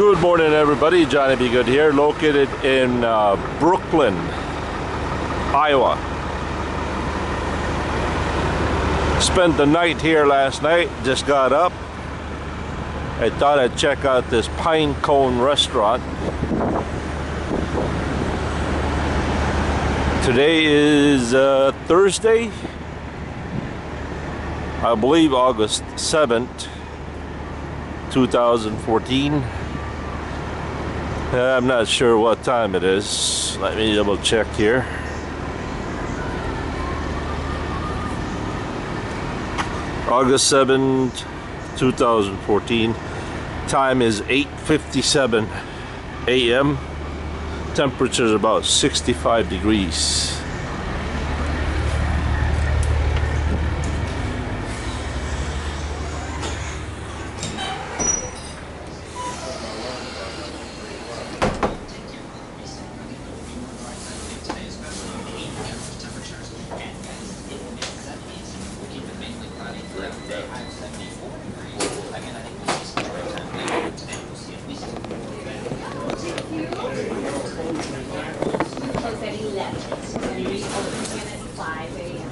Good morning, everybody. Johnny B. Good here, located in uh, Brooklyn, Iowa. Spent the night here last night, just got up. I thought I'd check out this Pine Cone restaurant. Today is uh, Thursday, I believe August 7th, 2014. Uh, I'm not sure what time it is. Let me double check here. August 7th, 2014. Time is 8.57 a.m. Temperature is about 65 degrees. Five, eight.